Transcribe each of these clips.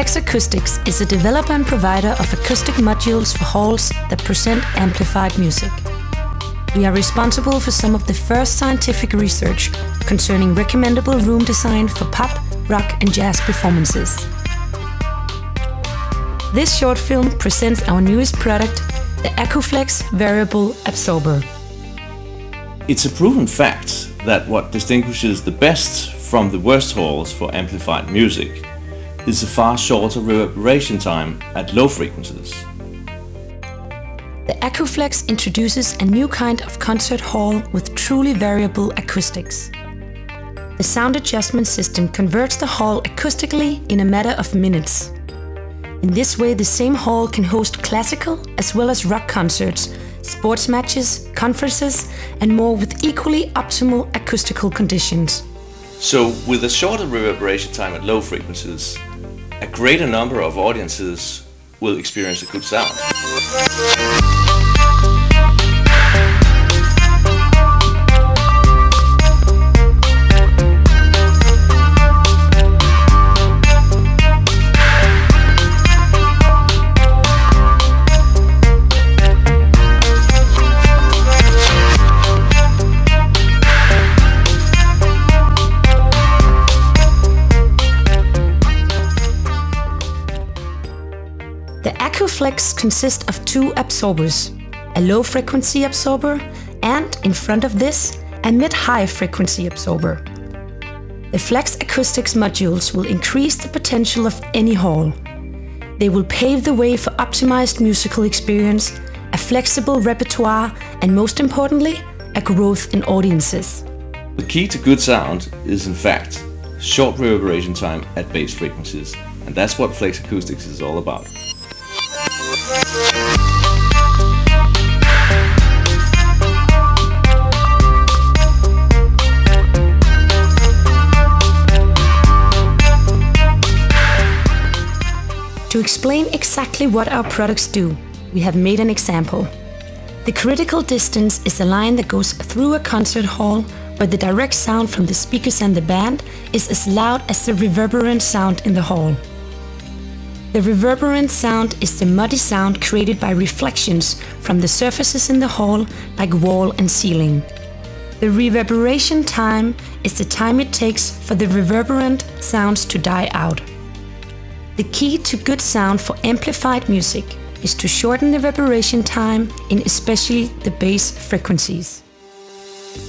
Flex Acoustics is a developer and provider of acoustic modules for halls that present amplified music. We are responsible for some of the first scientific research concerning recommendable room design for pop, rock, and jazz performances. This short film presents our newest product, the aQflex Variable Absorber. It's a proven fact that what distinguishes the best from the worst halls for amplified music is a far shorter reverberation time at low frequencies. The aQflex introduces a new kind of concert hall with truly variable acoustics. The sound adjustment system converts the hall acoustically in a matter of minutes. In this way, the same hall can host classical as well as rock concerts, sports matches, conferences, and more with equally optimal acoustical conditions. So, with a shorter reverberation time at low frequencies, a greater number of audiences will experience a good sound. aQflex consists of two absorbers, a low frequency absorber and, in front of this, a mid-high frequency absorber. The Flex Acoustics modules will increase the potential of any hall. They will pave the way for optimized musical experience, a flexible repertoire, and most importantly, a growth in audiences. The key to good sound is, in fact, short reverberation time at bass frequencies, and that's what Flex Acoustics is all about. To explain exactly what our products do, we have made an example. The critical distance is a line that goes through a concert hall where the direct sound from the speakers and the band is as loud as the reverberant sound in the hall. The reverberant sound is the muddy sound created by reflections from the surfaces in the hall, like wall and ceiling. The reverberation time is the time it takes for the reverberant sounds to die out. The key to good sound for amplified music is to shorten the reverberation time in especially the bass frequencies.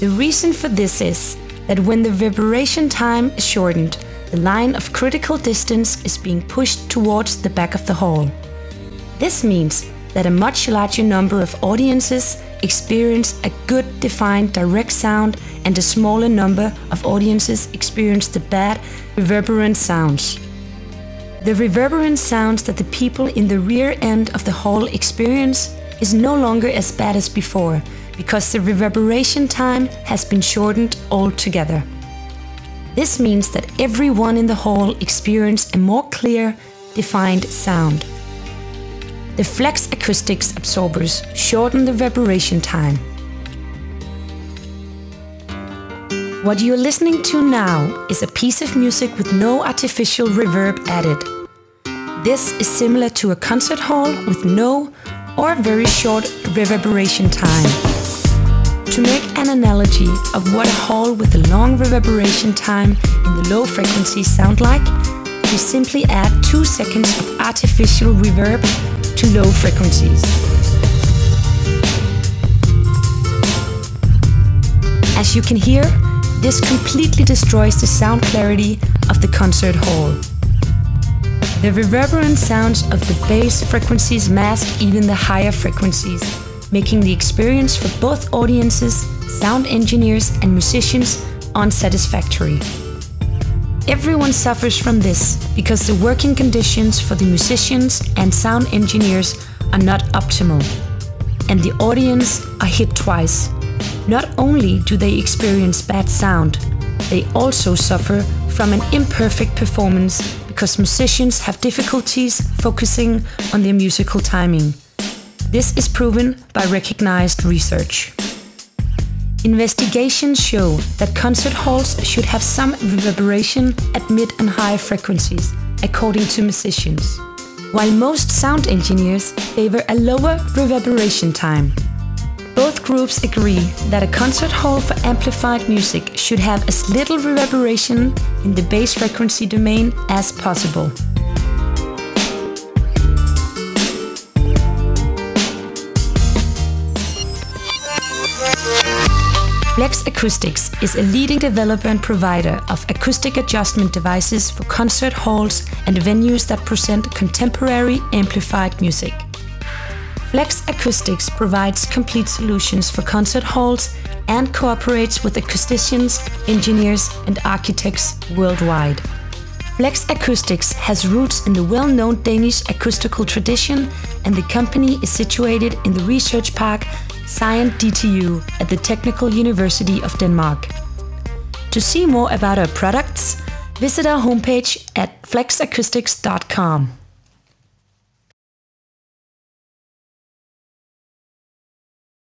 The reason for this is that when the reverberation time is shortened, the line of critical distance is being pushed towards the back of the hall. This means that a much larger number of audiences experience a good defined direct sound and a smaller number of audiences experience the bad reverberant sounds. The reverberant sounds that the people in the rear end of the hall experience is no longer as bad as before because the reverberation time has been shortened altogether. This means that everyone in the hall experienced a more clear, defined sound. The Flex Acoustics absorbers shorten the reverberation time. What you're listening to now is a piece of music with no artificial reverb added. This is similar to a concert hall with no or very short reverberation time. To make an analogy of what a hall with a long reverberation time in the low frequencies sound like, we simply add 2 seconds of artificial reverb to low frequencies. As you can hear, this completely destroys the sound clarity of the concert hall. The reverberant sounds of the bass frequencies mask even the higher frequencies, making the experience for both audiences, sound engineers, and musicians unsatisfactory. Everyone suffers from this because the working conditions for the musicians and sound engineers are not optimal, and the audience are hit twice not only do they experience bad sound, they also suffer from an imperfect performance because musicians have difficulties focusing on their musical timing. This is proven by recognized research. Investigations show that concert halls should have some reverberation at mid and high frequencies, according to musicians, while most sound engineers favor a lower reverberation time. Both groups agree that a concert hall for amplified music should have as little reverberation in the bass frequency domain as possible. Flex Acoustics is a leading developer and provider of acoustic adjustment devices for concert halls and venues that present contemporary amplified music. Flex Acoustics provides complete solutions for concert halls and cooperates with acousticians, engineers, and architects worldwide. Flex Acoustics has roots in the well known Danish acoustical tradition, and the company is situated in the research park Scion DTU at the Technical University of Denmark. To see more about our products, visit our homepage at flexacoustics.com.